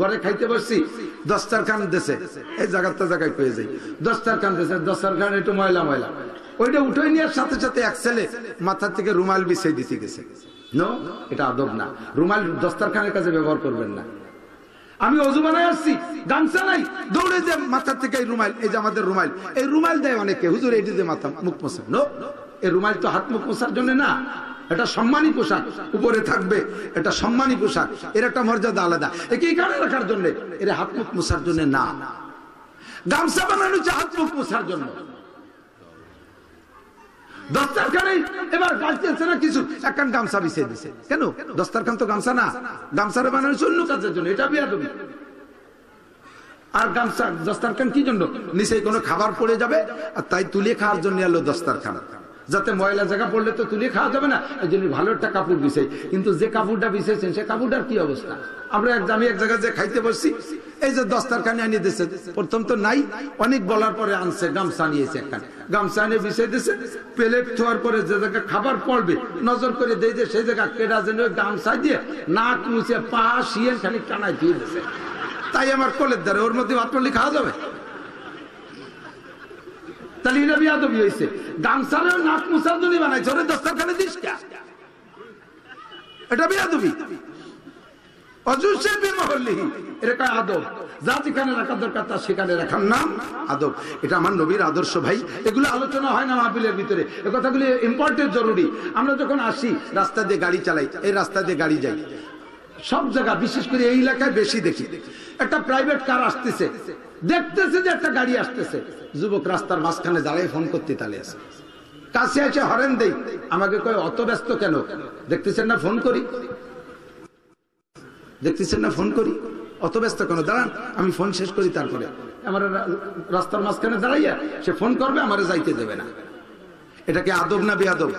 ঘরে খাইতে বসছি, দশটার খান দেশে এই জায়গাটা জায়গায় পেয়ে যাই। দশটার খান দেশে দশটার খান একটু ময়লা ময়লা। ওইটা উঠে নেওয়ার সাথে সাথে এক ছেলে মাথার থেকে রুমাল বিছিয়ে দিতে গেছে। নো এটা আদব না। রুমাল দস্তার খানের কাছে ব্যবহার করবেন না। আমি অজু বানায় আসছি, গামছা নাই, দৌড়ে যে মাথার থেকে এই রুমাল, এই যে আমাদের রুমাল, এই রুমাল দেয় অনেকে। হুজুর এটি যে মাথা মুখ মোছা। নো এই রুমাল তো হাত মুখ মোছার জন্য না। এটা সম্মানী পোশাক, উপরে থাকবে এটা সম্মানী পোশাক, এর একটা মর্যাদা আলাদা। একে এখানে রাখার জন্য, এর হাত মুখ মোছার জন্য না। গামছা বানানো হচ্ছে হাত মুখ মোছার জন্য। দস্তারখানে এবার কিছু গামছা দিছে। কেন? দস্তারখান তো গামছা না। বানানো হচ্ছে অন্য জন্য, এটা আর গামছা, দস্তারখান কি জন্য? নিচে কোনো খাবার পড়ে যাবে, আর তাই তুলে খাওয়ার জন্য এলো দস্তার দস্তারখান। যাতে ময়লা জায়গা পড়লে তো তুলে খাওয়া যাবে না। এই জন্য ভালো একটা কাপড় বিছাই কিন্তু যে কাপড়টা বিছাইছেন সে কাপড়টার কি অবস্থা? আমরা এক আমি এক জায়গায় যে খাইতে বসছি, এই যে দস্তারখানে আনিয়ে দিয়েছে, প্রথম তো নাই, অনেক বলার পরে আনছে, গামছা নিয়েছে একখান। গামছা নিয়ে বিছাই দিয়েছে, প্লেট থোয়ার পরে যে জায়গায় খাবার পড়বে, নজর করে দেয় যে সেই জায়গা কেটা যেন গামছা দিয়ে নাক মুছে পা শিয়ে খালি টানায় দিয়ে দিয়েছে। তাই আমার কোলের দ্বারা ওর মধ্যে ভাত পড়লে খাওয়া যাবে? তাহলে এটা বিয়াদবি হয়েছে গামছারেও নাক জন্য বানাইছে ওরে দিস এটা বিয়াদবি। আদব। যা যেখানে রাখার দরকার তা সেখানে রাখার নাম আদব। এটা আমার নবীর আদর্শ ভাই। এগুলো আলোচনা হয় না মাহবিলের ভিতরে। এ কথাগুলি ইম্পর্টেন্ট জরুরি। আমরা যখন আসি, রাস্তা দিয়ে গাড়ি চালাই, এই রাস্তা দিয়ে গাড়ি যাই। সব জায়গা, বিশেষ করে এই এলাকায় বেশি দেখি। একটা প্রাইভেট কার আসতেছে। দেখতেছে যে একটা গাড়ি আসতেছে। যুবক রাস্তার মাঝখানে দাঁড়িয়ে ফোন করতে তালে আছে। কাছে আছে হরেন দেই, আমাকে কয়, অত ব্যস্ত কেন? দেখতেছেন না ফোন করি? দেখতেছেন না ফোন করি? অত ব্যস্ত কেন? দাঁড়ান, আমি ফোন শেষ করি তারপরে। আমার রাস্তার মাঝখানে দাঁড়াইয়া সে ফোন করবে, আমারে যাইতে দেবে না। এটাকে আদব না বেআদব?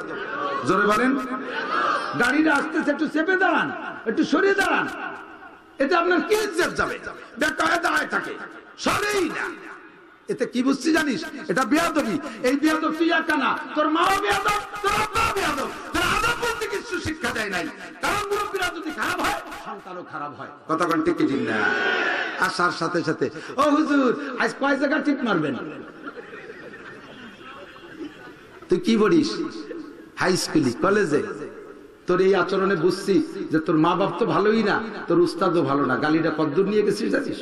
জোরে বলেন। গাড়িটা আসতেছে, একটু চেপে দাঁড়ান, একটু সরিয়ে দাঁড়ান। এতে আপনার কি যাবে? হয়ে দাঁড়ায় থাকে। সরেই না। এতে কি বুঝছি জানিস? এটা বেয়াদবি। এই বেয়াদব তুই একা না। তোর মাও বেয়াদব, তোর আব্বাও বেয়াদব। তোর আদব বলতে কিছু শিক্ষা দেয় নাই। কারণ মুরব্বীরা যদি খারাপ হয়, সন্তানও খারাপ হয়। না? আসার সাথে সাথে, ও হুজুর, আজ কয় জায়গা মারবেন? তুই কি বলিস? হাই স্কুলে কলেজে তোর এই আচরণে বুঝছি যে তোর মা বাপ তো ভালোই না, তোর উস্তাদও ভালো না। গালিটা কদ্দূর নিয়ে গেছিস, জানিস?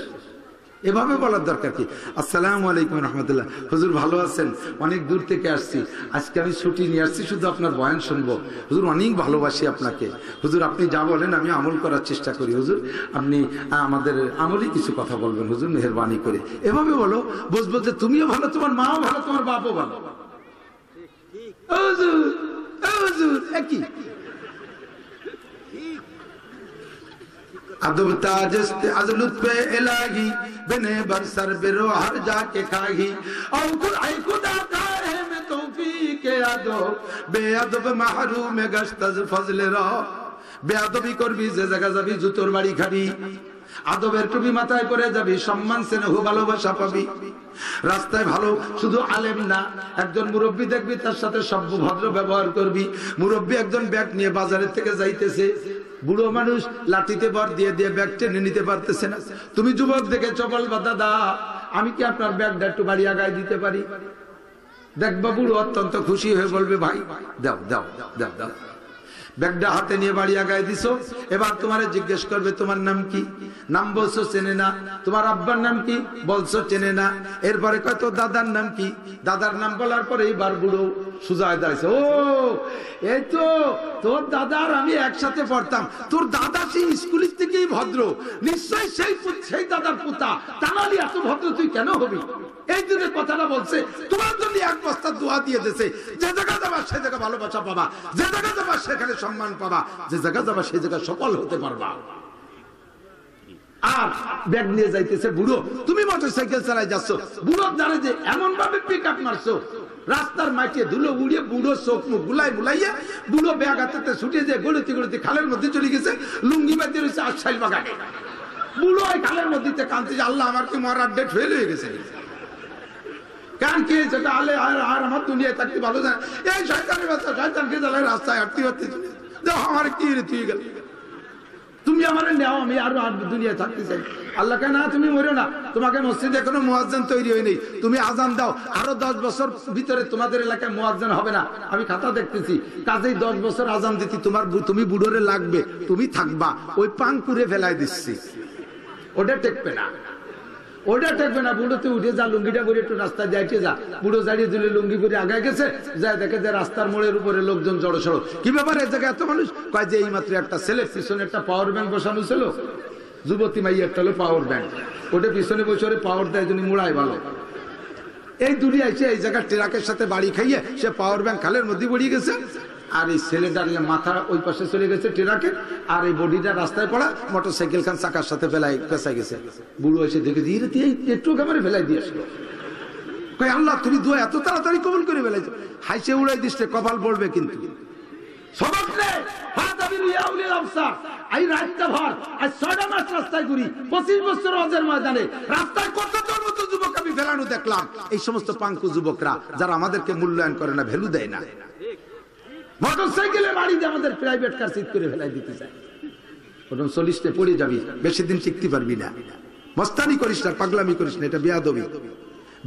এভাবে বলার দরকার কি? আসসালাম আলাইকুম রহমতুল্লাহ। হুজুর ভালো আছেন? অনেক দূর থেকে আসছি। আজকে আমি ছুটি নিয়ে আসছি, শুধু আপনার বয়ান শুনব। হুজুর, অনেক ভালোবাসি আপনাকে। হুজুর, আপনি যা বলেন আমি আমল করার চেষ্টা করি। হুজুর, আপনি আমাদের আমলই কিছু কথা বলবেন। হুজুর, মেহরবানি করে। এভাবে বলো, বুঝব যে তুমিও ভালো, তোমার মাও ভালো, তোমার বাপও ভালো। হুজুর হুজুর, একই। अदब ताजस्त अज लुत्फ इलाही बिने बरसर बिरो हर जाके खाही और खुद आई खुदा काहे में तौफीक अदब बेअदब महरूम गश्त अज फजल रा বেয়াদবি করবি যে জায়গা যাবি জুতোর বাড়ি খাবি আদবের টুপি মাথায় পরে যাবি, সম্মান, স্নেহ, ভালোবাসা পাবি। রাস্তায় ভালো, শুধু আলেম না, একজন মুরব্বী দেখবি, তার সাথে সভ্য, ভদ্র ব্যবহার করবি। মুরব্বী একজন ব্যাগ নিয়ে বাজারের থেকে যাইতেছে। বুড়ো মানুষ লাঠিতে বর দিয়ে দিয়ে ব্যাগ টেনে নিতে পারতেছে না। তুমি যুবক দেখে চপল বাধা দা আমি কি আপনার ব্যাগটা একটু বাড়ি আগায় দিতে পারি? দেখবা, বুড়ো অত্যন্ত খুশি হয়ে বলবে, ভাই, দাও দাও দাও দাও। ব্যাগটা হাতে নিয়ে বাড়ি আগায় দিছো। এবার তোমারে জিজ্ঞেস করবে, তোমার নাম কি? নাম বলছো চেনে না। তোমার আব্বার নাম কি? বলছো চেনে না। এরপরে কয় দাদার নাম কি? দাদার নাম বলার পরে এইবার বুড়ো সুজা হয়ে দাঁড়িয়েছে ও, এই তো তোর দাদার আমি একসাথে পড়তাম। তোর দাদা সেই স্কুলের থেকেই ভদ্র। নিশ্চয়ই সেই সেই দাদার পুতা। তানালি এত ভদ্র তুই কেন হবি? এই দিনের কথাটা বলছে, তোমার জন্য এক বস্তা দোয়া দিয়ে দিয়েছে। যে জায়গা যাবা, সে জায়গা ভালোবাসা পাবা। যে জায়গা যাবা, সেখানে সম্মান পাবা, যে জায়গা যাবা, সেই জায়গা সফল হতে পারবা। আর ব্যাগ নিয়ে যাইতেছে বুড়ো। তুমি মোটর সাইকেল চালাই যাচ্ছ। বুড়োর দ্বারা যে এমন ভাবে পিক আপ মারছো, রাস্তার মাঠে ধুলো উড়িয়ে বুড়ো চোখ মুখ গুলাই বুলাইয়ে বুড়ো ব্যাগ হাতে ছুটে যে গড়িতে গড়িতে খালের মধ্যে চলে গেছে, লুঙ্গি বাঁধিয়ে রয়েছে আশাইল বাগানে। বুড়ো ওই খালের মধ্যে কানতে যে আল্লাহ, আমার কি মরার ডেট ফেল হয়ে গেছে? কারণ কি? ভালো রাস্তায় কি তুমি আমার নেও, আমি আরও দুনিয়ায় থাকতে চাই। আল্লাহ না, তুমি মরো না। তোমাকে মসজিদে কোনো মুয়াজ্জান তৈরি হয়নি। তুমি আজান দাও। আরও দশ বছর ভিতরে তোমাদের এলাকায় মুয়াজ্জান হবে না। আমি খাতা দেখতেছি। কাজেই দশ বছর আজান দিতি। তোমার তুমি বুড়োরে লাগবে। তুমি থাকবা। ওই পাং পুরে ফেলাই দিচ্ছি। ওটা টেকবে না। ওটা না উঠে যা, লুঙ্গিটা একটু রাস্তা যাইতে যা। বুড়ো লুঙ্গি গেছে, যায় দেখে যে রাস্তার মোড়ের উপরে লোকজন জড়ো সড়ো। কি ব্যাপার জায়গায় এত মানুষ? কয় যে এই মাত্র একটা পিছনে একটা পাওয়ার ব্যাংক বসানো যুবতী মাই একটা হলো পাওয়ার ওটা পিছনে পাওয়ার দেয় ভালো। এই এসে এই জায়গার ট্রাকের সাথে বাড়ি খাইয়ে সে পাওয়ার ব্যাংক খালের মধ্যে পড়িয়ে গেছে। আর এই ছেলেটার ইয়ে মাথা ওই পাশে চলে গেছে ট্রাকের আর এই বডিটা রাস্তায় পড়া মোটর সাইকেল খান চাকার সাথে ফেলাই, পেঁচাই গেছে। বুড়ো এসে দেখে দিয়ে একটু ফেলাই দিয়ে আসলো। কই আল্লাহ, তুমি দোয়া এত তাড়াতাড়ি কবুল করে ফেলাইছো। হাইসে উড়াই দিচ্ছে কপাল পড়বে কিন্তু। ভর রাস্তায় ঘুরি, পঁচিশ বছর ময়দানে। রাস্তায় মতো যুবক আমি ফেলানো দেখলাম। এই সমস্ত পাঙ্কু যুবকরা, যারা আমাদেরকে মূল্যায়ন করে না, ভ্যালু দেয় না। মোটর সাইকেলে বাড়িতে আমাদের প্রাইভেট কার সিট করে ফেলাই দিতে চায়। প্রথম চল্লিশটা পড়ে যাবি বেশি দিন টিকতে পারবি না। মস্তানি করিস না, পাগলামি করিস না, এটা বেয়াদবি।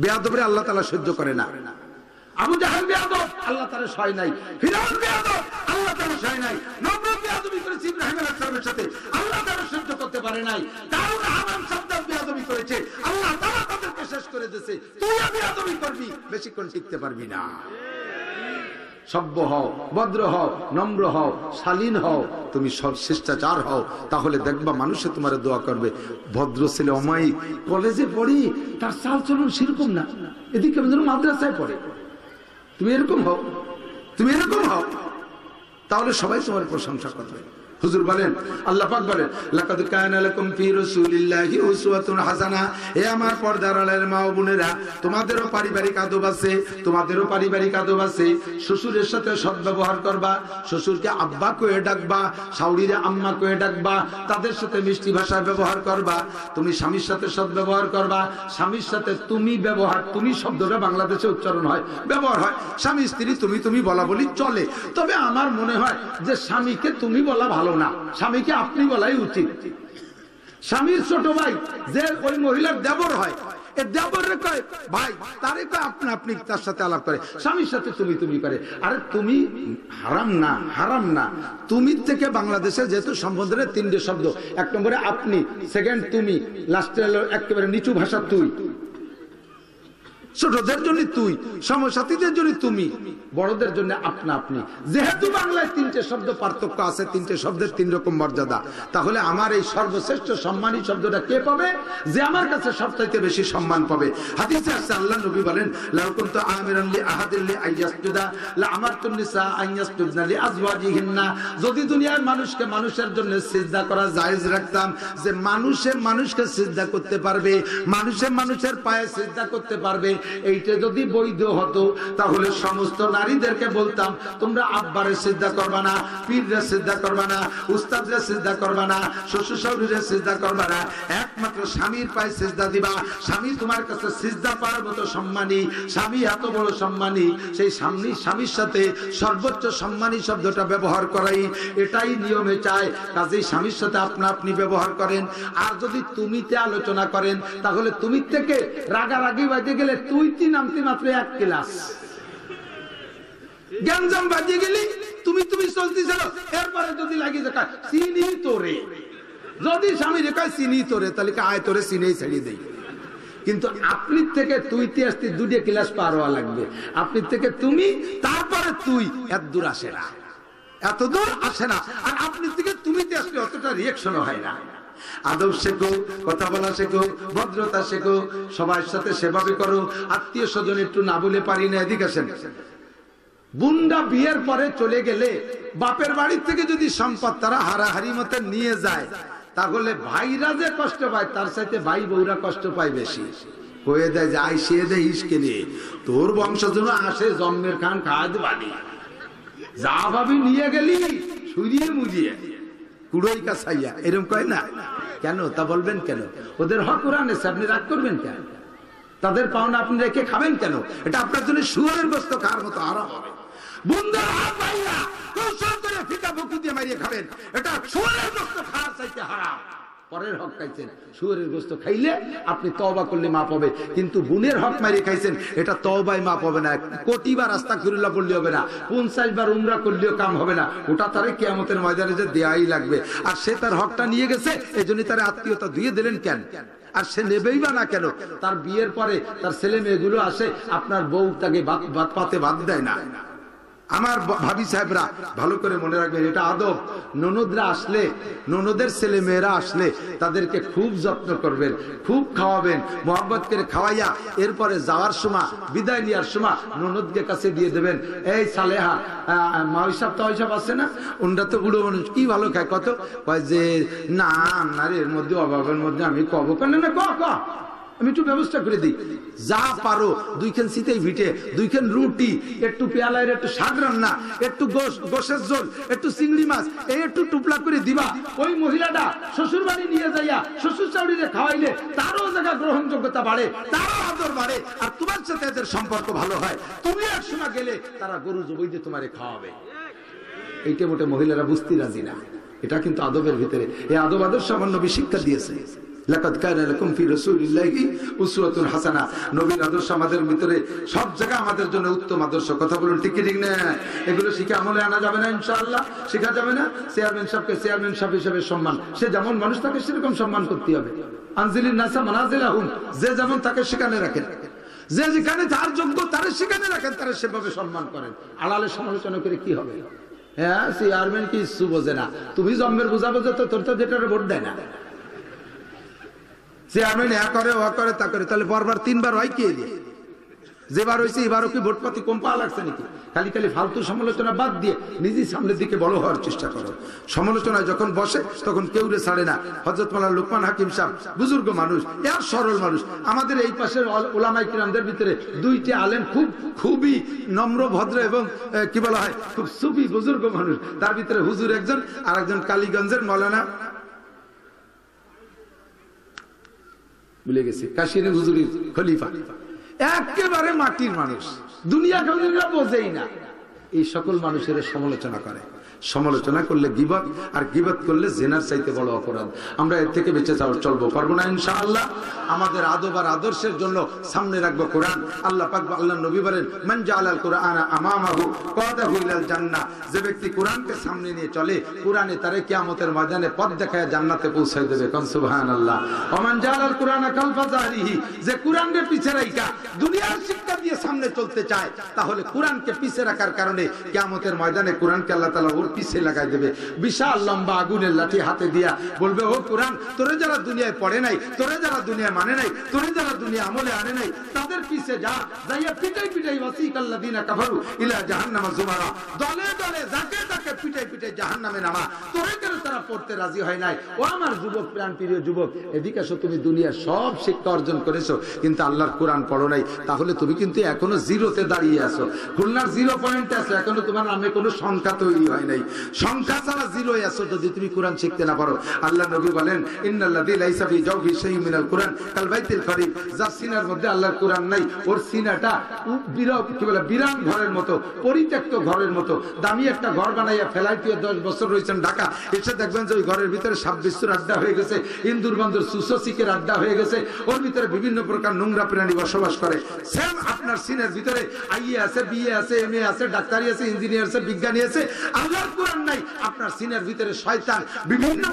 বেয়াদবরে আল্লাহ তালা সহ্য করে না। আবু জাহাল বেয়াদব, আল্লাহ সয় নাই। ফিরাউন বেয়াদব, আল্লাহ সয় নাই। বেয়াদবি করেছে, ইব্রাহিম আলাইহিস সাথে। আল্লাহ সহ্য করতে পারে নাই। কারণ হারাম সাদ্দাত বেয়াদবি করেছে। আল্লাহ তাদেরকে শেষ করে দিয়েছে। তুই বেয়াদবি করবি, বেশিক্ষণ টিকতে পারবি না। সভ্য হও, ভদ্র হও, নম্র হও, শালীন হও, তুমি সব শিষ্টাচার হও, তাহলে দেখবা মানুষে তোমার দোয়া করবে। ভদ্র ছেলে অমায়িক, কলেজে পড়ি, তার চাল চলন সেরকম না। এদিকে আমি যেন মাদ্রাসায় পড়ে। তুমি এরকম হও, তুমি এরকম হও, তাহলে সবাই তোমার প্রশংসা করবে। হুজুর বলেন, আল্লাহ পাক বলেন, লাকাদ লাকুম ফি রাসূলিল্লাহি উসওয়াতুন হাসানা। হে আমার পর্দার আড়ালের মা ও বোনেরা, তোমাদেরও পারিবারিক আদব আছে, তোমাদেরও পারিবারিক আদব আছে। শ্বশুরের সাথে সদ্ব্যবহার করবা, শ্বশুরকে আব্বা ডাকবা আম্মা ডাকবা, তাদের সাথে মিষ্টি ভাষায় ব্যবহার করবা, তুমি স্বামীর সাথে সদ্ব্যবহার করবা, স্বামীর সাথে তুমি ব্যবহার, তুমি শব্দটা বাংলাদেশে উচ্চারণ হয়, ব্যবহার হয়। স্বামী স্ত্রী, তুমি তুমি বলা বলি চলে। তবে আমার মনে হয় যে স্বামীকে তুমি বলা ভালো না। স্বামীকে আপনি বলাই উচিত। স্বামীর ছোট ভাই, যে ওই মহিলার দেবর হয় কয়, ভাই কয় আপনা, আপনি তার সাথে আলাপ করে। স্বামীর সাথে তুমি তুমি করে। আরে তুমি হারাম না হারাম না। তুমি থেকে বাংলাদেশে যেহেতু তিনটে শব্দ, এক নম্বরে আপনি সেকেন্ড তুমি লাস্টে একেবারে নিচু ভাষা তুই। ছোটদের জন্য তুই সমসাথীদের জন্য তুমি, বড়দের জন্য আপনা আপনি। যেহেতু বাংলায় তিনটে শব্দ পার্থক্য আছে, তিনটে শব্দের তিন রকম মর্যাদা, তাহলে আমার এই সর্বশ্রেষ্ঠ সম্মানী শব্দটা কে পাবে? যে আমার কাছে সবচাইতে বেশি সম্মান পাবে। হাদিসে আসছে আল্লাহ নবী বলেন, লাউ কুনতু আমিরান লি আহাদিন লি আমারতুন নিসা আইয়াসজুদনা লি আজওয়াজিহিন্না। যদি দুনিয়ার মানুষকে মানুষের জন্য সিজদা করা জায়েজ রাখতাম, যে মানুষে মানুষকে সিজদা করতে পারবে, মানুষে মানুষের পায়ে সিজদা করতে পারবে এইটা যদি বৈধ হতো, তাহলে সমস্ত নারীদেরকে বলতাম, তোমরা আব্বারে সিদ্ধা করবা না, পীররে সিদ্ধা করবা না, উস্তাদরে সিদ্ধা করবা না শ্বশুর শাশুড়িরে সিদ্ধা করবা না। একমাত্র স্বামীর পায়ে সিজদা দিবা। স্বামী তোমার কাছে সিজদা পাওয়ার মতো সম্মানী, স্বামী এত বড় সম্মানী, সেই স্বামী, স্বামীর সাথে সর্বোচ্চ সম্মানী শব্দটা ব্যবহার করাই, এটাই নিয়মে চায়। কাজেই স্বামীর সাথে আপনা আপনি ব্যবহার করেন। আর যদি তুমিতে আলোচনা করেন, তাহলে তুমি থেকে রাগারাগি বাজে গেলে নামতে মাত্র এক ক্লাস। গ্যাঞ্জাম বাজিয়ে গেলি, তুমি তুমি চলতেছিল এরপরে যদি চিনি তোরে। যদি স্বামী চিনি তোরে তাহলে আয় তোরে চিনেই ছেড়ে দেই। কিন্তু আপনি থেকে তুইতে আসতে দুটো ক্লাস পার হওয়া লাগবে। আপনি থেকে তুমি, তারপরে তুই, এত দূর আসে না। এত দূর আসে না। আর আপনি থেকে তুমিতে আসলে অতটা রিয়েকশন হয় না। আদব শেখো, কথা বলা শেখো, ভদ্রতা শেখো, সবার সাথে সেভাবে করো। আত্মীয় স্বজন একটু না বলে পারি না, এদিকে আসেন। বুন্ডা বিয়ের পরে চলে গেলে বাপের বাড়ির থেকে যদি সম্পদ তারা হারাহারি মতে নিয়ে যায়, তাহলে ভাইরা যে কষ্ট পায়, তার সাথে ভাই বউরা কষ্ট পায় বেশি। হয়ে দেয় যাই সে দেয় ইসকে নিয়ে। তোর বংশ যেন আসে, জন্মের খান খাওয়াত বাড়ি যা ভাবি নিয়ে গেলি সুরিয়ে মুজিয়ে। কুড়োই কাছাইয়া। এরকম কয় না? কেন? তা বলবেন কেন? ওদের হক কোরআন এসে আপনি রাগ করবেন কেন? তাদের পাওনা আপনি রেখে খাবেন কেন? এটা আপনার জন্য সুয়ারের গোস্ত খাওয়ার মতো আরাম হবে বন্ধুরা কৌশল করে ফিকা বকু দিয়ে মারিয়ে খাবেন। এটা সুয়ারের গোস্ত খাওয়ার চাইতে হারাম। পরের হক খাইছেন। শুয়ারের গোস্ত খাইলে আপনি তওবা করলে মা পাবে কিন্তু বুনের হক মারিয়ে খাইছেন, এটা তওবায় মা পাবে না। কোটি বার রাস্তা ফিরুল্লাহ পড়লে হবে না। পঞ্চাশ বার উমরা করলেও কাম হবে না। ওটা তারে কেয়ামতের ময়দানে যে দেয়াই লাগবে। আর সে তার হকটা নিয়ে গেছে এই জন্য তার আত্মীয়তা দিয়ে দিলেন কেন? আর সে নেবেই বা না কেন? তার বিয়ের পরে তার ছেলে মেয়েগুলো আসে, আপনার বউ তাকে পাতে বাদ দেয় না। আমার ভাবি সাহেবরা, ভালো করে মনে রাখবেন, এটা আদব। ননদরা আসলে, ননদের ছেলে মেয়েরা আসলে তাদেরকে খুব যত্ন করবেন, খুব খাওয়াবেন মোহাম্মত করে খাওয়াইয়া এরপরে যাওয়ার সময়, বিদায় নেওয়ার সময় ননদকে কাছে দিয়ে দেবেন, এই সালেহা মাইসাব তো ওইসব আছে না? ওনরা তো বুড়ো মানুষ, কি ভালো খায় কত? কয় যে, না আপনার এর মধ্যে অভাবের মধ্যে আমি কব কেন না? ক? আমি একটু ব্যবস্থা করে দিই। যা পারো, দুইখান শীতেই ভিটে, দুইখান রুটি, একটু পেয়ালায় একটু শাক রান্না, একটু গোশের ঝোল, একটু চিংড়ি মাছ, এই একটু টুপলা করে দিবা। ওই মহিলাটা শ্বশুর বাড়ি নিয়ে যাইয়া শ্বশুর চাউরিরে খাওয়াইলে তারও জায়গা গ্রহণযোগ্যতা বাড়ে, তারও আদর বাড়ে, আর তোমার সাথে এদের সম্পর্ক ভালো হয়। তুমি এক সময় গেলে তারা গরু জবই দিয়ে তোমারে খাওয়াবে। এইটা মোটে মহিলারা বুঝতে রাজি না। এটা কিন্তু আদবের ভিতরে। এই আদব আদর্শ আমার নবী শিক্ষা দিয়েছে। সম্মান। করতে হবে। যে যেমন তাকে সেখানে রাখেন। যে যেখানে যার যোগ্য, তারে সেখানে রাখেন, তারা সেভাবে সম্মান করেন। আড়ালে সমালোচনা করে কি হবে? হ্যাঁ চেয়ারম্যান কি ইস্যু বোঝে না। তুমি জন্মের বোঝা বোঝে তো তোর তো যেটা ভোট দেয় না। চেয়ারম্যান হ্যাঁ করে ও করে, তা করে, তাহলে পরবার তিনবার হয় কে যেবার হয়েছে এবারও কি ভোট পাতি কম পাওয়া লাগছে নাকি? খালি খালি ফালতু সমালোচনা বাদ দিয়ে নিজেই সামনের দিকে বড় হওয়ার চেষ্টা করো। সমালোচনায় যখন বসে, তখন কেউ রে ছাড়ে না। হজরত মালা লুকমান হাকিম সাহেব, বুজুর্গ মানুষ এর সরল মানুষ। আমাদের এই পাশের ওলামাই কিরামদের ভিতরে দুইটি আলেম খুব, খুবই নম্র, ভদ্র এবং কি বলা হয়, খুব সুফি বুজুর্গ মানুষ। তার ভিতরে হুজুর একজন আর একজন কালীগঞ্জের মৌলানা ভুলে গেছি। কাশির হুজুরির খলিফা। একেবারে মাটির মানুষ। দুনিয়া বোঝেই না। এই সকল মানুষের সমালোচনা করে। সমালোচনা করলে গিবত, আর গিবত করলে জেনার চাইতে বড় অপরাধ। আমরা এর থেকে বেঁচে চলবো, পারব না ইনশাআল্লাহ? আমাদের আদব আর আদর্শের জন্য সামনে রাখব কোরআন। আল্লাহ পাক আল্লাহ নবী বলেন, মান জালাল কোরআন আমামাহু কাদাহু যে ব্যক্তি কোরআনকে সামনে নিয়ে চলে, কোরআনে তারে কিয়ামতের ময়দানে পথ দেখায় জান্নাতে পৌঁছায় দেবে। কোন সুবহানাল্লাহ। ওমান জালাল কোরআন কালফা যে পিছে দুনিয়ার শিক্ষা দিয়ে সামনে চলতে চায়, তাহলে কোরআনকে পিছে রাখার কারণে কিয়ামতের ময়দানে কোরআনকে আল্লাহ তাআলা ওর পিছে লাগাই দেবে। বিশাল লম্বা আগুনের লাঠি হাতে দিয়া বলবে, ও কোরআন, তোরে যারা দুনিয়ায় পড়ে নাই, তোরে যারা দুনিয়ায় মানে নাই, তোরে যারা দুনিয়া আমলে আনে নাই, তাদের পিছে যা, যাইয়া পিটাই পিটাই ওয়াসিক আল্লাযিনা কাফারু ইলা জাহান্নামা জুমারা। দলে দলে যাকে তাকে পিটাই পিটাই জাহান্নামে নামা। তোরে কেন তারা পড়তে রাজি হয় নাই? ও আমার যুবক, প্রাণ প্রিয় যুবক, এদিকে আসো, তুমি দুনিয়ার সব শিক্ষা অর্জন করেছ, কিন্তু আল্লাহর কোরআন পড়ো নাই। তাহলে তুমি কিন্তু এখনও জিরোতে দাঁড়িয়ে আছো। খুলনার জিরো পয়েন্টে আছো, এখনও তোমার নামে কোনো সংখ্যা তৈরি হয় নাই। সংখ্যা ছাড়া জিরো আছো যদি তুমি কোরআন শিখতে না পারো। আল্লাহ নবী বলেন, ইন্নাল্লাযী লাইসা জাওফি মিনাল কাল যার সিনার মধ্যে আল্লাহর নাই, ওর সিনাটা কি বলে ঘরের মতো, পরিত্যক্ত ঘরের মতো। দামি একটা ঘর বানাইয়া ফেলাই দিয়ে দশ বছর রয়েছেন ঢাকা। এসে দেখবেন যে ওই ঘরের ভিতরে আড্ডা হয়ে গেছে, ইন্দুর আড্ডা হয়ে গেছে। ওর ভিতরে বিভিন্ন প্রকার নোংরা প্রাণী বসবাস করে। সেম আপনার সিনের ভিতরে আইএ আছে, বিএ আছে এম এ আছে, ডাক্তারি আছে, ইঞ্জিনিয়ার আছে, বিজ্ঞানী আছে। কোরআন নাই। আপনার সিনের ভিতরে শয়তান, বিভিন্ন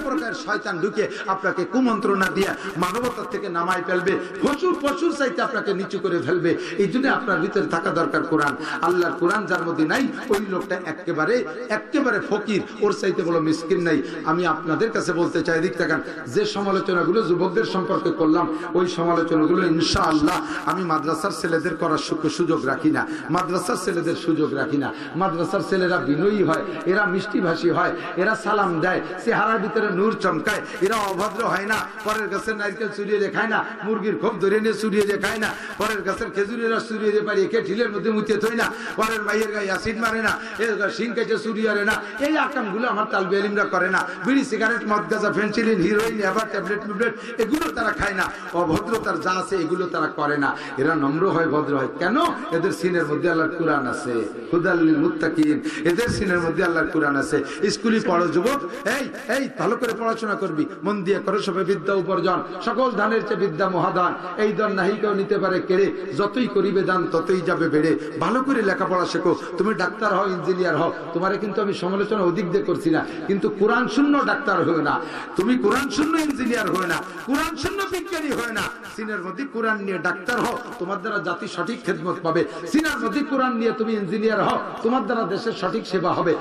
শয়তান ঢুকে আপনাকে কুমন্ত্রণা দিয়ে মানবতার থেকে নামাই ফেলবে প্রচুর প্রচুর চাইতে আপনাকে নিচু করে ফেলবে। এই জন্য আপনার ভিতরে থাকা দরকার কোরআন। আল্লাহর কোরআন যার মধ্যে নাই, ওই লোকটা একেবারে একেবারে ফকির। ওর চাইতে বলো মিসকিন নাই। আমি আপনাদের কাছে বলতে চাই দিক থাকেন যে সমালোচনাগুলো যুবকদের সম্পর্কে করলাম, ওই সমালোচনাগুলো ইনশাআল্লাহ আমি মাদ্রাসার ছেলেদের করার সুযোগ রাখি না। মাদ্রাসার ছেলেদের সুযোগ রাখি না। মাদ্রাসার ছেলেরা বিনয়ী হয়। এরা মিষ্টি ভাষী হয়, এরা সালাম দেয়, চেহারার ভিতরে নূর চমকায়, এরা অভদ্র হয় না, পরের গাছের নারকেল চুরিয়ে দিয়ে খায় না, মুরগির খুব ধরে নিয়ে চুরিয়ে দিয়ে খায় না, পরের গাছের খেজুরের রস চুরিয়ে দিয়ে পারি একে ঢিলের মধ্যে মুতিয়ে থই না, পরের ভাইয়ের গায়ে অ্যাসিড মারে না, এর শিং কেটে চুরিয়ে আরে না, এই আকামগুলো আমার তাল বেলিমরা করে না, বিড়ি সিগারেট মদ, গাঁজা ফেন্সিলিন হিরোইন এবার ট্যাবলেট টুবলেট এগুলো তারা খায় না, অভদ্রতার যা আছে এগুলো তারা করে না, এরা নম্র হয়, ভদ্র হয়, কেন? এদের সিনের মধ্যে আল্লাহর কোরআন আছে হুদাল্লিল মুত্তাকিন, এদের সিনের মধ্যে আল্লাহর কোরআন আছে। স্কুলে পড়ো, যুবক, এই এই, ভালো করে পড়াশোনা করবি। মন দিয়ে করো সবে বিদ্যা উপার্জন। সকল ধানের চেয়ে বিদ্যা মহাদান। এই দর নাহি কেউ নিতে পারে কেড়ে। যতই করিবে দান, ততই যাবে বেড়ে। ভালো করে লেখাপড়া শেখো। তুমি ডাক্তার হও, ইঞ্জিনিয়ার হও। তোমারে কিন্তু আমি সমালোচনা অধিক দিয়ে করছি না। কিন্তু কোরআন শূন্য ডাক্তার হয়ে না। তুমি কোরআন শূন্য ইঞ্জিনিয়ার হয়ে না। কোরআন শূন্য বিজ্ঞানী হয়ে না। সিনের মধ্যে কোরআন নিয়ে ডাক্তার হও। তোমার দ্বারা জাতি সঠিক খেদমত পাবে। সিনার মধ্যে কোরআন নিয়ে তুমি ইঞ্জিনিয়ার হও। তোমার দ্বারা দেশের সঠিক সেবা হবে।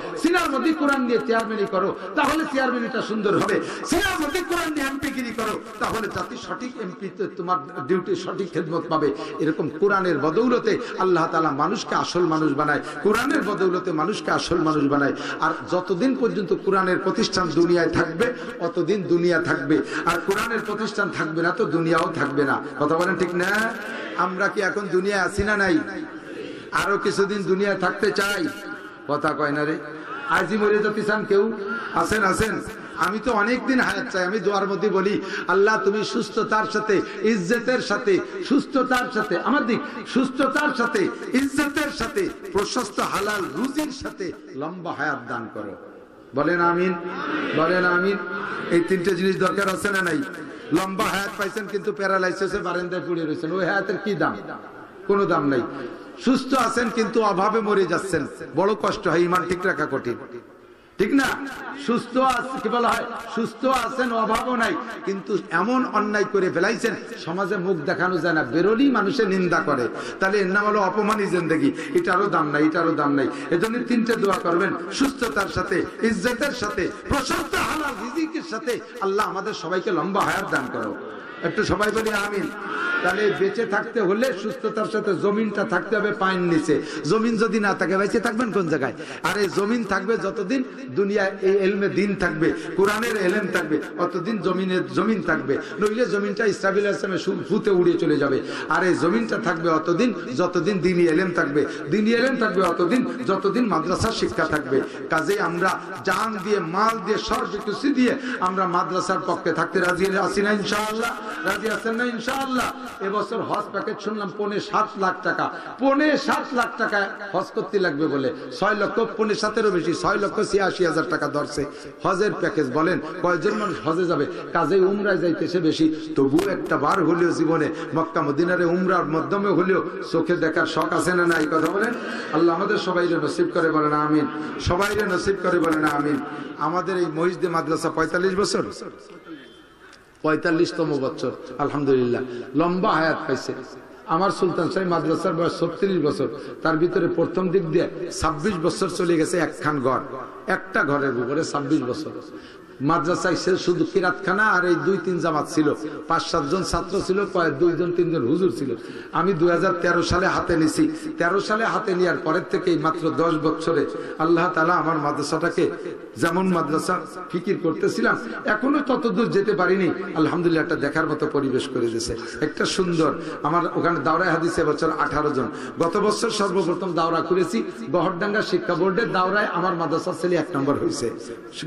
সিনার মধ্যে কোরআন নিয়ে চেয়ারম্যানই করো, তাহলে চেয়ারম্যানিটা সুন্দর হবে। সিনার মধ্যে কোরআন নিয়ে এমপিগিরি করো, তাহলে জাতি সঠিক এমপি তোমার ডিউটি সঠিক খেদমত পাবে। এরকম কোরআনের বদৌলতে আল্লাহ তালা মানুষকে আসল মানুষ বানায়, কোরআনের বদৌলতে মানুষকে আসল মানুষ বানায়। আর যতদিন পর্যন্ত কোরআনের প্রতিষ্ঠান দুনিয়ায় থাকবে, অতদিন দুনিয়া থাকবে। আর কোরআনের প্রতিষ্ঠান থাকবে না তো দুনিয়াও থাকবে না। কথা বলেন ঠিক না? আমরা কি এখন দুনিয়ায় আছি না নাই? আরও কিছুদিন দুনিয়ায় থাকতে চাই। কথা কয় না রে। আজই মরে যেতে চান কেউ আছেন আছেন? আমি তো অনেকদিন হায়াত চাই, আমি দোয়ার মধ্যে বলি, আল্লাহ তুমি সুস্থতার সাথে, ইজ্জতের সাথে, সুস্থতার সাথে, আমার দিক, সুস্থতার সাথে, ইজ্জতের সাথে, প্রশস্ত হালাল রুজির সাথে লম্বা হায়াত দান করো। বলেন আমিন। বলেন আমিন। এই তিনটে জিনিস দরকার আছে না নাই? লম্বা হায়াত পাইছেন কিন্তু প্যারালাইসিসে বারান্দায় পড়ে রয়েছেন। ওই হায়াতের কি দাম? কোনো দাম নাই। সুস্থ আছেন কিন্তু অভাবে মরে যাচ্ছেন। বড় কষ্ট হয় ইমান ঠিক রাখা কঠিন। ঠিক না? সুস্থ আছে কি বলা হয়? সুস্থ আছেন, অভাবও নাই, কিন্তু এমন অন্যায় করে ফেলাইছেন, সমাজে মুখ দেখানো যায় না, বেরোলেই মানুষের নিন্দা করে। তাহলে এর নাম হলো অপমানই জিন্দগি। এটারও দাম নাই এটারও দাম নাই। এজন্য তিনটে দোয়া করবেন, সুস্থতার সাথে, ইজ্জতের সাথে, প্রশস্ত হালাল রিজিকের সাথে আল্লাহ আমাদের সবাইকে লম্বা হায়াত দান করো। একটু সবাই বলি আমিন। তাহলে বেঁচে থাকতে হলে সুস্থতার সাথে জমিনটা থাকতে হবে পায়ের নিচে। জমিন যদি না থাকে, বেঁচে থাকবেন কোন জায়গায়? আর এই জমিন থাকবে যতদিন দুনিয়ায় এই এলমে দিন থাকবে, কোরআনের এলেম থাকবে, অতদিন জমিনের জমিন থাকবে। নইলে জমিনটা ইসরাবিল আসলামে ফুতে উড়িয়ে চলে যাবে। আর এই জমিনটা থাকবে অতদিন যতদিন দিনই এলেম থাকবে। দিনই এলেম থাকবে অতদিন যতদিন মাদ্রাসার শিক্ষা থাকবে। কাজে আমরা জান দিয়ে, মাল দিয়ে সর্বকিছু দিয়ে আমরা মাদ্রাসার পক্ষে থাকতে রাজি আছি না ইনশাআল্লাহ। রাজি আছেন না ইনশাআল্লাহ? এবছর হজ প্যাকেজ শুনলাম পনে সাত লাখ টাকা। পনে সাত লাখ টাকা হজ করতে লাগবে বলে। ছয় লক্ষ, পনে সাতেরও বেশি, ছয় লক্ষ ছিয়াশি হাজার টাকা ধরছে। হজের প্যাকেজ বলেন, কয়জন মানুষ হজে যাবে? কাজে উমরায় যাইতেছে বেশি। তবু একটা বার হলেও জীবনে, মক্কা মদিনারে উমরার মাধ্যমে হলেও চোখে দেখার শখ আছে না না এই কথা বলেন। আল্লাহ আমাদের সবাই নসিব করে বলেন, আমিন। সবাই নসিব করে বলেন, আমিন। আমাদের এই মহিষদে মাদ্রাসা পঁয়তাল্লিশ বছর? পঁয়তাল্লিশতম বছর। আলহামদুলিল্লাহ। লম্বা হায়াত পাইছে। আমার সুলতান সাহেব মাদ্রাসার বয়স ছত্রিশ বছর। তার ভিতরে প্রথম দিক দিয়ে ছাব্বিশ বছর চলে গেছে একখান ঘর। একটা ঘরের উপরে ছাব্বিশ বছর। মাদ্রাসায় সে শুধু কিরাতখানা আর এই দুই তিন জামাত ছিল। পাঁচ সাতজন ছাত্র ছিল, কয়েক দুইজন তিনজন হুজুর ছিল। আমি দুই হাজার তেরো সালে হাতে নিছি। তেরো সালে হাতে নেওয়ার পরের থেকে মাত্র দশ বছরে আল্লাহ তালা আমার মাদ্রাসাটাকে যেমন মাদ্রাসা ফিকির করতেছিলাম, এখনও ততদূর যেতে পারিনি। আলহামদুলিল্লাহ একটা দেখার মতো পরিবেশ করে দিয়েছে। একটা সুন্দর, আমার ওখানে দাওরায় হাদিসে বছর আঠারো জন। গত বছর সর্বপ্রথম দাওরা করেছি গহরডাঙ্গা শিক্ষা বোর্ডে দাওরায় আমার মাদ্রাসা ছেলে এক নম্বর হয়েছে।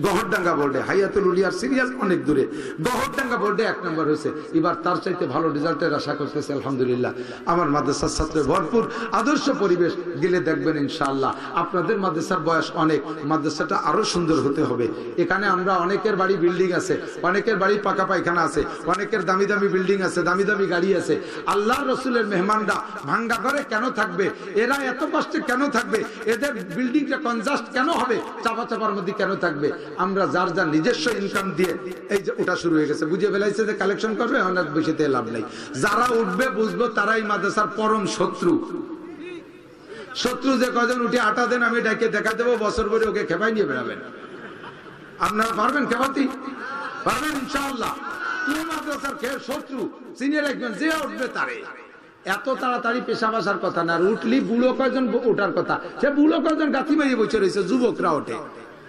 গহরডাঙ্গা বোর্ডে হাইয়াতুল উলিয়ার সিরিয়াল অনেক দূরে। গহরডাঙ্গা বোর্ডে এক নম্বর হয়েছে। এবার তার চাইতে ভালো রেজাল্টের আশা করতেছে, আলহামদুলিল্লাহ। আমার মাদ্রাসার ছাত্রে ভরপুর আদর্শ পরিবেশ গেলে দেখবেন ইনশাআল্লাহ। আপনাদের মাদ্রাসার বয়স অনেক। মাদ্রাসাটা আরও সুন্দর হতে হবে। এখানে আমরা অনেকের বাড়ি বিল্ডিং আছে, অনেকের বাড়ি পাকা পায়খানা আছে, অনেকের দামি দামি বিল্ডিং আছে, দামি দামি গাড়ি আছে। আল্লাহ রসুলের মেহমানরা ভাঙ্গা ঘরে কেন থাকবে? এরা এত কষ্টে কেন থাকবে? এদের বিল্ডিংটা কনজাস্ট কেন হবে? চাপা চাপার মধ্যে কেন থাকবে? আমরা যার যার নিজস্ব ইনকাম দিয়ে এই যে ওটা শুরু হয়ে গেছে। বুঝে ফেলাইছে যে কালেকশন করবে অনেক বেশিতে লাভ নেই। যারা উঠবে বুঝব তারাই মাদ্রাসার পরম শত্রু। শত্রু যে কজন উঠে আটা দেন, আমি ডাকে দেখা দেবো, বছর পরে ওকে খেপাই নিয়ে বেড়াবেন। আপনারা পারবেন খেপাতি? পারবেন ইনশাআল্লাহ। তুই মাদ্রাসার শত্রু? রাখবেন যে উঠবে তারে। এত তাড়াতাড়ি পেশা বাসার কথা না। উঠলি বুড়ো কয়জন ওঠার কথা। সে বুড়ো কয়জন গাথি মারিয়ে বসে রয়েছে, যুবকরা ওঠে।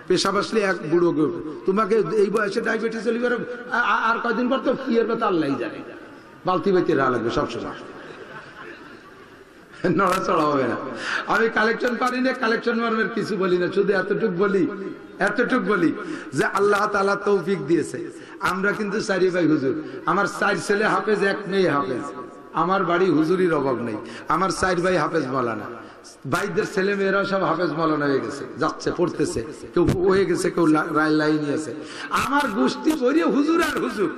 পেশা বাসলে এক বুড়ো তোমাকে এই বয়সে ডায়াবেটিস চলি আর কয়দিন পর তো ইয়ের কথা আল্লাহ জানে। বালতি বাইতে রা লাগবে সবসময়। নড়াচড়া হবে না। আমি কালেকশন পারি না কালেকশন কিছু বলি না, শুধু এতটুক বলি এতটুক বলি যে আল্লাহ তালা তৌফিক দিয়েছে। আমরা কিন্তু চারি ভাই হুজুর, আমার চার ছেলে হাফেজ, এক মেয়ে হাফেজ। আমার বাড়ি হুজুরির অভাব নেই। আমার সাইড ভাই হাফেজ মলানা। ভাইদের ছেলে মেয়েরা সব হাফেজ মলানা হয়ে গেছে, যাচ্ছে, পড়তেছে। কেউ হয়ে গেছে, কেউ লাইনই আছে। আমার গোষ্ঠী ভরিয়ে হুজুর আর হুজুর।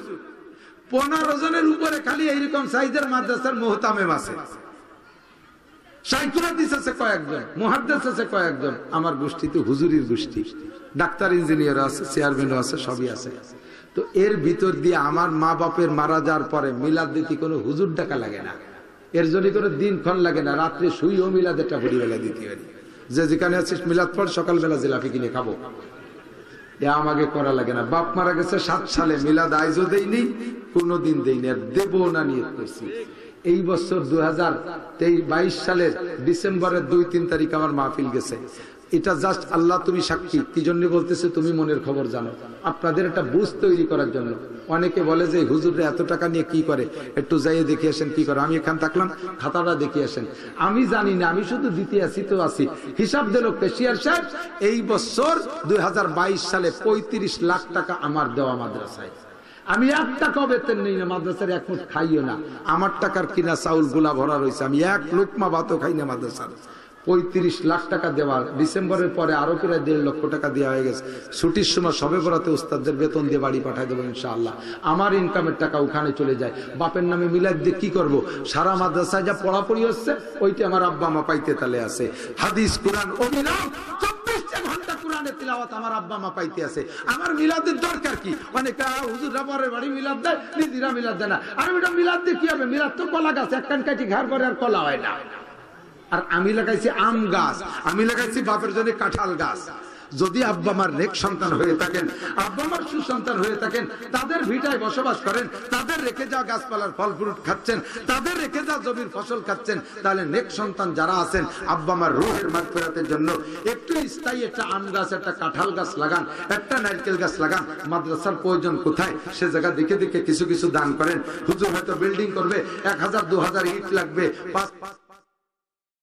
পনেরো জনের উপরে খালি এইরকম সাইজের মাদ্রাসার মোহতামেম আছে। সাইকুরাদিস আছে কয়েকজন আছে কয়েকজন। আমার গোষ্ঠীতে হুজুরির গোষ্ঠী। ডাক্তার ইঞ্জিনিয়ার আছে, চেয়ারম্যানও আছে, সবই আছে। তো এর ভিতর দিয়ে আমার মা বাপের মারা যাওয়ার পরে মিলাদ দিতে কোনো হুজুর ডাকা লাগে না। এর জন্য কোনো দিন ক্ষণ লাগে না। রাত্রে শুইও মিলাদ একটা ভরিবেলা দিতে পারি যে যেখানে আছিস মিলাদ পর সকালবেলা জিলাপি কিনে খাব। এ আমাকে করা লাগে না। বাপ মারা গেছে সাত সালে, মিলাদ আইজও দেইনি, কোনোদিন দেইনি। আর দেবো না নিয়ে করছি। এই বছর দু হাজার বাইশ সালের ডিসেম্বরের দুই, তিন তারিখ আমার মাহফিল গেছে। এটা জাস্ট আল্লাহ তুমি সাক্ষী। কি জন্য বলতেছে তুমি মনের খবর জানো। আপনাদের একটা বুঝ তৈরি করার জন্য। অনেকে বলে যে হুজুরে এত টাকা নিয়ে কি করে? একটু যাইয়ে দেখে আসেন কি করে? আমি এখান থাকলাম, খাতাটা দেখে আসেন। আমি জানি না, আমি শুধু দিতে আসি তো আসি হিসাব দিল কেশিয়ার সাহেব, এই বছর দুই হাজার বাইশ সালে পঁয়ত্রিশ লাখ টাকা আমার দেওয়া মাদ্রাসায়। আমি এক টাকা বেতন নেই না, মাদ্রাসার এক মুঠ খাইও না। আমার টাকার কিনা চাউলগুলা ভরা রয়েছে। আমি এক লোকমা ভাতও খাই না মাদ্রাসার। পঁয়ত্রিশ লাখ টাকা দেওয়া। ডিসেম্বরের পরে আরও প্রায় দেড় লক্ষ টাকা দেওয়া হয়ে গেছে। ছুটির সময় সবে বরাতে উস্তাদদের বেতন দিয়ে বাড়ি পাঠাই দেবো ইনশাআল্লাহ। আমার ইনকামের টাকা ওখানে চলে যায়। বাপের নামে মিলাদ দিয়ে কি করব? সারা মাদ্রাসায় যা পড়াপড়ি হচ্ছে, ওইটা আমার আব্বা মা পাইতে তালে আছে। হাদিস, কোরআন তিলাওয়াত আমার আব্বা মা পাইতে আছে। আমার মিলাদের দরকার কি? মিলাদ দেয় কি হবে? মিলাদ তো কলা গাছ এক কাটি ঘর করে আর কলা হয় না। আর আমি লাগাইছি আম গাছ, আমি লাগাইছি বাপের জন্য কাঁঠাল গাছ। যদি আব্বা আমার নেক সন্তান হয়ে থাকেন, আব্বা আমার সুসন্তান হয়ে থাকেন, তাদের ভিটায় বসবাস করেন, তাদের রেখে যাওয়া গাছপালার ফল, ফ্রুট খাচ্ছেন, তাদের রেখে যাওয়া জমির ফসল খাচ্ছেন, তাহলে নেক সন্তান যারা আছেন, আব্বা আমার রুহের মাঠ ফেরাতের জন্য একটু স্থায়ী একটা আম গাছ, একটা কাঁঠাল গাছ লাগান, একটা নারকেল গাছ লাগান। মাদ্রাসার প্রয়োজন কোথায়? সে জায়গা দেখে দেখে কিছু কিছু দান করেন। হুজুর হয়তো বিল্ডিং করবে, এক হাজার, দু হাজার ইট লাগবে পাঁচ পাঁচ